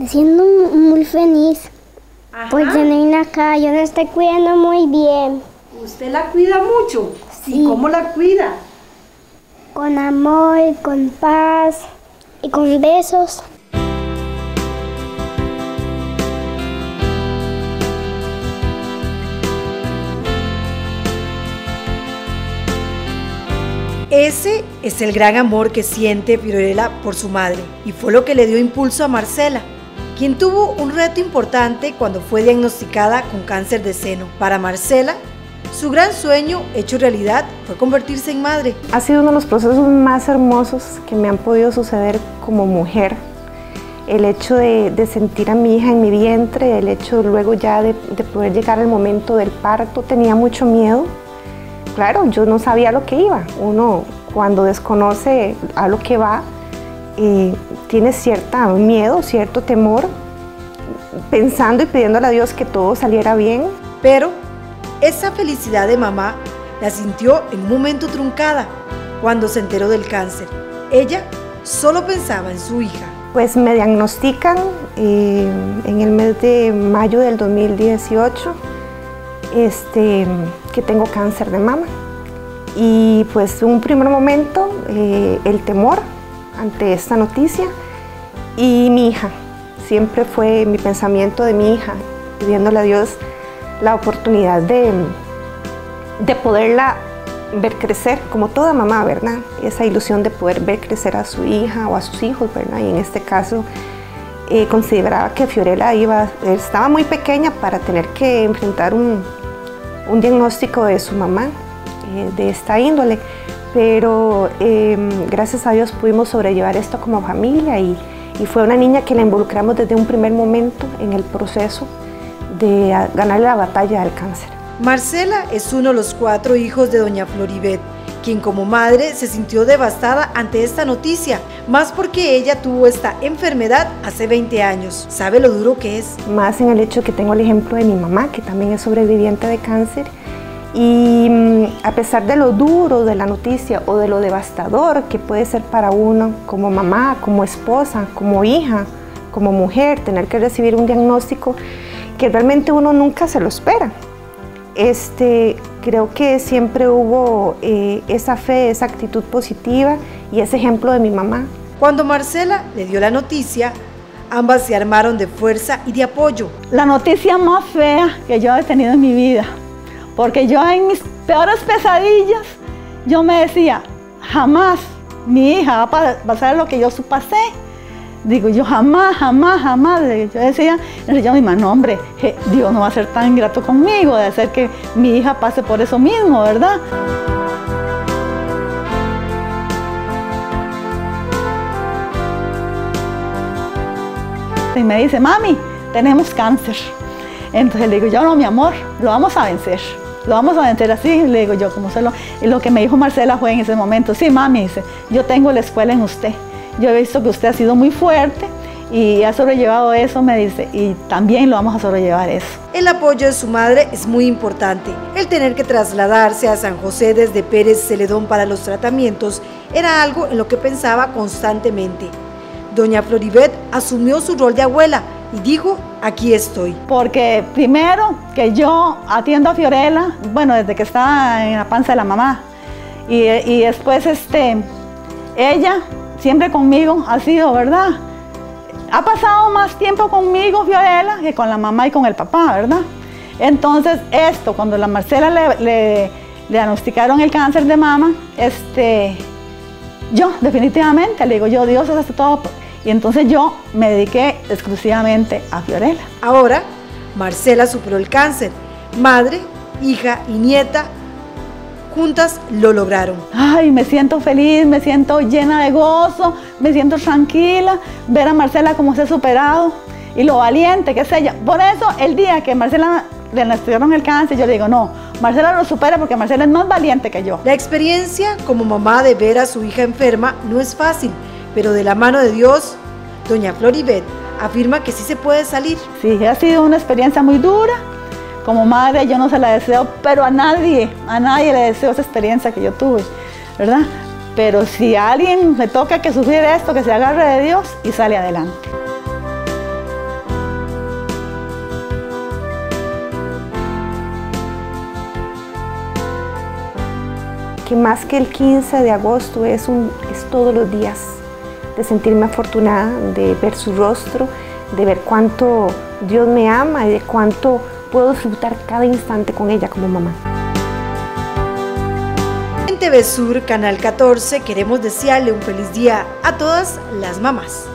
Me siento muy feliz por tenerla acá. Yo la estoy cuidando muy bien. ¿Usted la cuida mucho? Sí. ¿Y cómo la cuida? Con amor, con paz y con besos. Ese es el gran amor que siente Fiorella por su madre y fue lo que le dio impulso a Marcela, quien tuvo un reto importante cuando fue diagnosticada con cáncer de seno. Para Marcela, su gran sueño hecho realidad fue convertirse en madre. Ha sido uno de los procesos más hermosos que me han podido suceder como mujer. El hecho de, de sentir a mi hija en mi vientre, el hecho luego ya de, de poder llegar al momento del parto, tenía mucho miedo, claro, yo no sabía lo que iba. Uno cuando desconoce a lo que va, eh, tiene cierto miedo, cierto temor, pensando y pidiéndole a Dios que todo saliera bien. Pero esa felicidad de mamá la sintió en un momento truncada cuando se enteró del cáncer. Ella solo pensaba en su hija. Pues me diagnostican eh, en el mes de mayo del 2018 este, que tengo cáncer de mama. Y pues un primer momento eh, el temor ante esta noticia y mi hija. Siempre fue mi pensamiento de mi hija, pidiéndole a Dios la oportunidad de, de poderla ver crecer, como toda mamá, ¿verdad? Esa ilusión de poder ver crecer a su hija o a sus hijos, ¿verdad? Y en este caso eh, consideraba que Fiorella iba, estaba muy pequeña para tener que enfrentar un, un diagnóstico de su mamá eh, de esta índole, pero eh, gracias a Dios pudimos sobrellevar esto como familia y, y, fue una niña que la involucramos desde un primer momento en el proceso de ganar la batalla del cáncer. Marcela es uno de los cuatro hijos de doña Floribet, quien como madre se sintió devastada ante esta noticia, más porque ella tuvo esta enfermedad hace 20 años. ¿Sabe lo duro que es? Más en el hecho que tengo el ejemplo de mi mamá, que también es sobreviviente de cáncer, y mm, a pesar de lo duro de la noticia o de lo devastador que puede ser para uno como mamá, como esposa, como hija, como mujer, tener que recibir un diagnóstico que realmente uno nunca se lo espera. Este, creo que siempre hubo eh, esa fe, esa actitud positiva y ese ejemplo de mi mamá. Cuando Marcela le dio la noticia, ambas se armaron de fuerza y de apoyo. La noticia más fea que yo he tenido en mi vida, porque yo en mis peores pesadillas, yo me decía, jamás mi hija va a pasar lo que yo pasé. Digo, yo jamás, jamás, jamás. Yo decía, yo mi no, hombre, Dios no va a ser tan ingrato conmigo de hacer que mi hija pase por eso mismo, ¿verdad? Y me dice, mami, tenemos cáncer. Entonces le digo, yo no, mi amor, lo vamos a vencer. Lo vamos a vencer así, le digo yo, como se lo... Y lo que me dijo Marcela fue en ese momento, sí, mami, dice, yo tengo la escuela en usted. Yo he visto que usted ha sido muy fuerte y ha sobrellevado eso, me dice, y también lo vamos a sobrellevar eso. El apoyo de su madre es muy importante. El tener que trasladarse a San José desde Pérez Celedón para los tratamientos era algo en lo que pensaba constantemente. Doña Floribet asumió su rol de abuela y dijo, aquí estoy. Porque primero que yo atiendo a Fiorella, bueno, desde que estaba en la panza de la mamá, y, y después este, ella siempre conmigo ha sido, ¿verdad? Ha pasado más tiempo conmigo, Fiorella, que con la mamá y con el papá, ¿verdad? Entonces, esto, cuando la Marcela le, le, diagnosticaron el cáncer de mama, este, yo definitivamente le digo, yo, Dios hace todo. Y entonces yo me dediqué exclusivamente a Fiorella. Ahora, Marcela superó el cáncer. Madre, hija y nieta juntas lo lograron. Ay, me siento feliz, me siento llena de gozo, me siento tranquila, ver a Marcela cómo se ha superado y lo valiente que es ella. Por eso el día que Marcela le diagnosticaron el cáncer, yo le digo, no, Marcela lo supera porque Marcela es más valiente que yo. La experiencia como mamá de ver a su hija enferma no es fácil, pero de la mano de Dios, Doña Floribet afirma que sí se puede salir. Sí, ha sido una experiencia muy dura. Como madre yo no se la deseo, pero a nadie, a nadie le deseo esa experiencia que yo tuve, ¿verdad? Pero si a alguien le toca que sufrir esto, que se agarre de Dios y sale adelante. Que más que el 15 de agosto es, un, es todos los días de sentirme afortunada, de ver su rostro, de ver cuánto Dios me ama y de cuánto puedo disfrutar cada instante con ella como mamá. En TV Sur, Canal 14, queremos desearle un feliz día a todas las mamás.